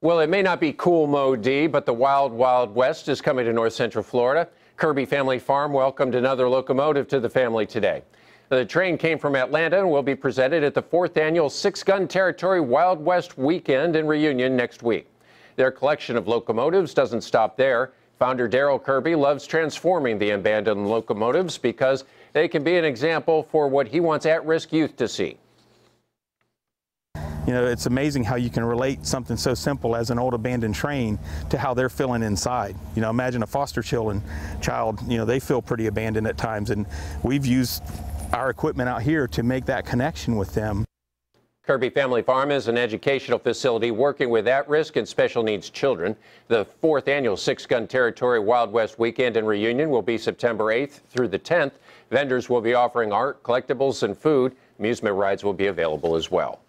Well, it may not be Kool Moe Dee, but the wild, wild west is coming to north central Florida. Kirby Family Farm welcomed another locomotive to the family today. The train came from Atlanta and will be presented at the fourth annual Six Gun Territory Wild West Weekend in Reunion next week. Their collection of locomotives doesn't stop there. Founder Daryl Kirby loves transforming the abandoned locomotives because they can be an example for what he wants at risk youth to see. You know, it's amazing how you can relate something so simple as an old abandoned train to how they're feeling inside. You know, imagine a foster child, you know, they feel pretty abandoned at times and we've used our equipment out here to make that connection with them. Kirby Family Farm is an educational facility working with at-risk and special needs children. The fourth annual Six Gun Territory Wild West Weekend and Reunion will be September 8th through the 10th. Vendors will be offering art, collectibles, and food. Amusement rides will be available as well.